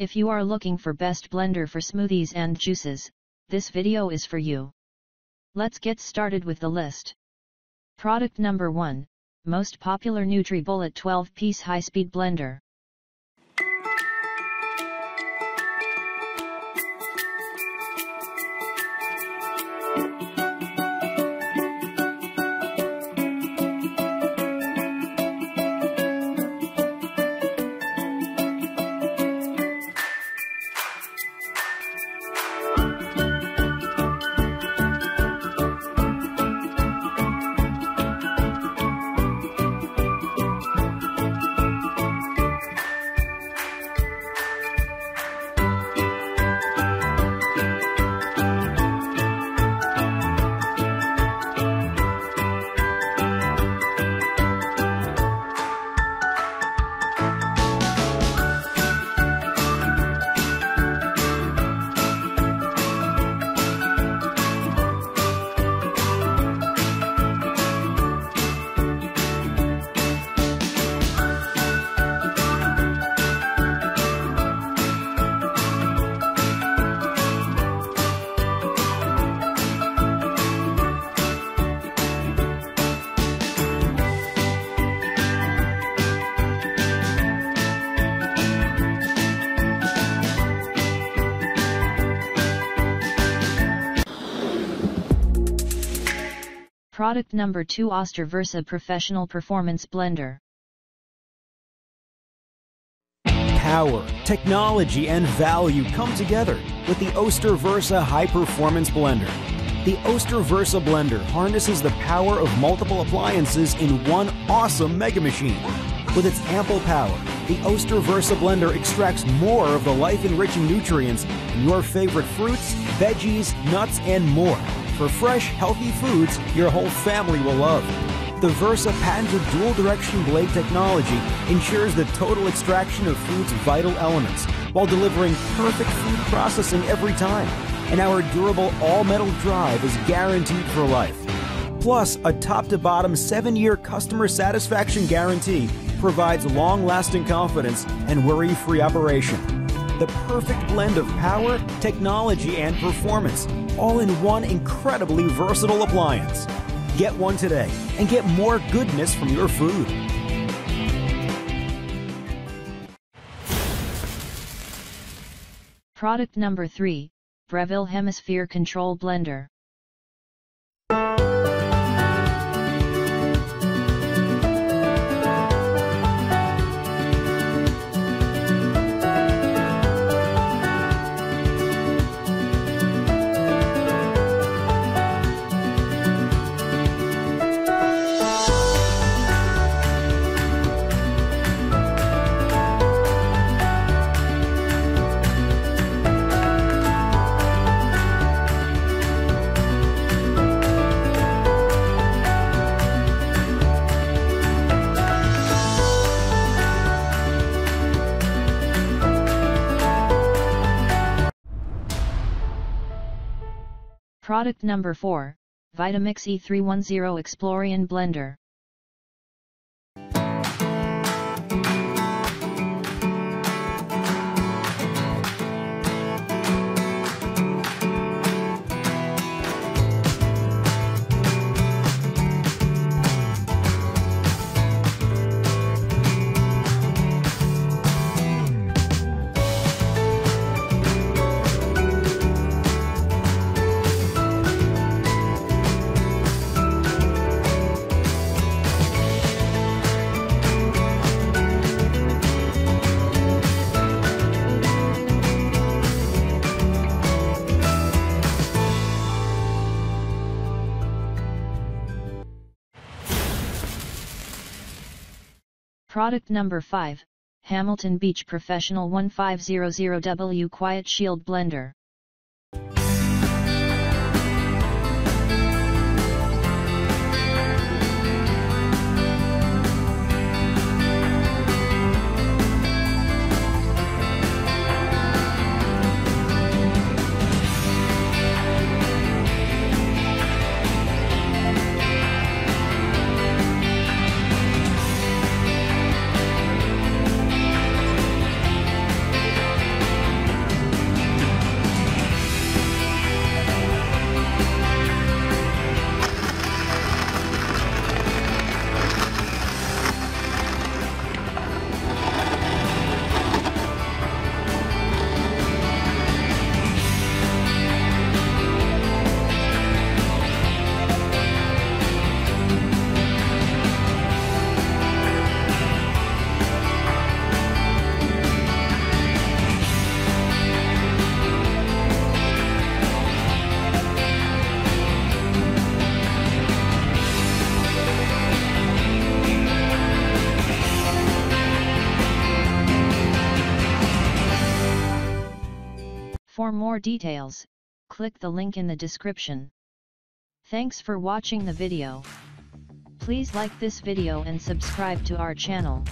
If you are looking for best blender for smoothies and juices, this video is for you. Let's get started with the list. Product number 1, most popular NutriBullet 12-piece high-speed blender. Product number 2 Oster Versa Professional Performance Blender. Power, technology, and value come together with the Oster Versa High Performance Blender. The Oster Versa blender harnesses the power of multiple appliances in one awesome mega machine. With its ample power, the Oster Versa blender extracts more of the life enriching nutrients in your favorite fruits, veggies, nuts, and more for fresh, healthy foods your whole family will love. The Versa patented dual direction blade technology ensures the total extraction of food's vital elements while delivering perfect food processing every time. And our durable all metal drive is guaranteed for life. Plus, a top to bottom seven year customer satisfaction guarantee provides long lasting confidence and worry free operation. The perfect blend of power, technology, and performance all in one incredibly versatile appliance. Get one today and get more goodness from your food. Product number 3, Breville Hemisphere Control Blender. Product number 4, Vitamix E310 Explorian Blender. Product number 5, Hamilton Beach Professional 1500W Quiet Shield Blender. For more details, click the link in the description. Thanks for watching the video. Please like this video and subscribe to our channel.